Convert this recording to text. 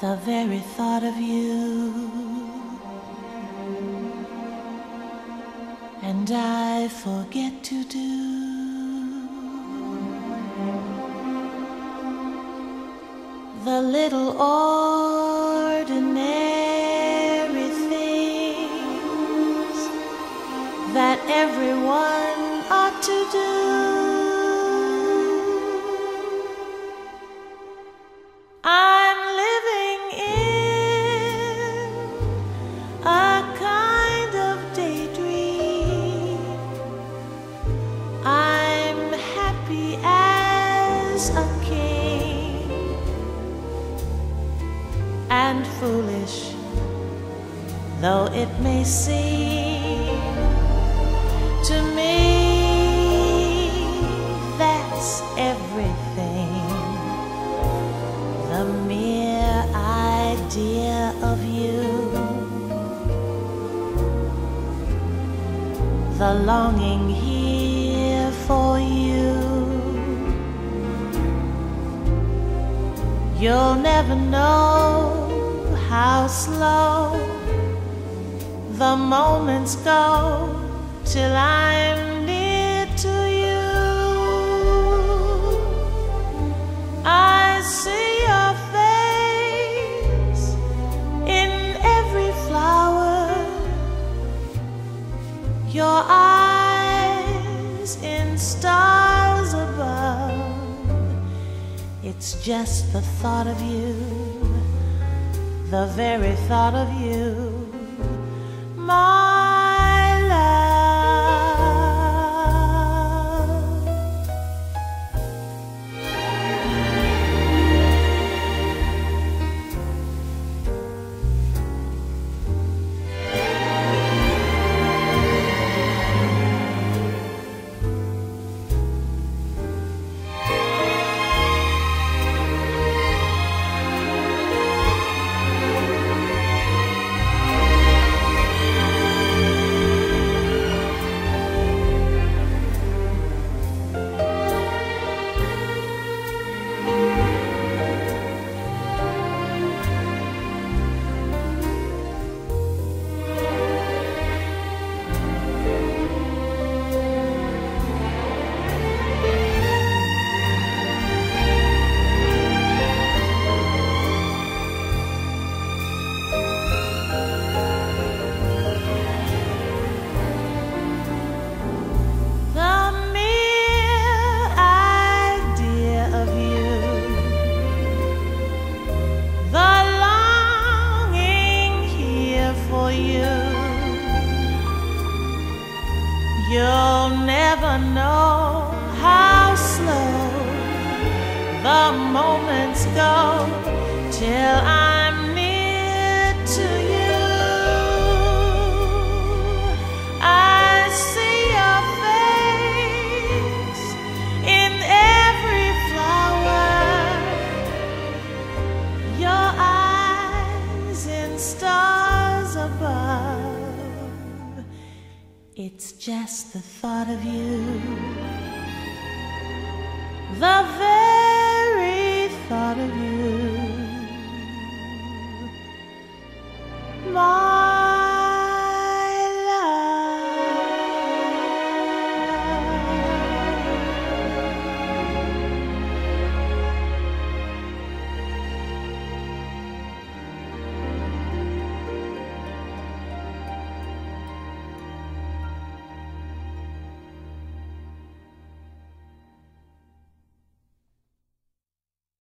the very thought of you. And I forget to do the little ordinary things that everyone ought to do. Foolish though it may seem to me that's everything the mere idea of you, the longing here for you. You'll never know slow the moments go till I'm near to you. I see your face in every flower, your eyes in stars above. It's just the thought of you, the very thought of you, my never know how slow the moments go till I'm It's just the thought of you, the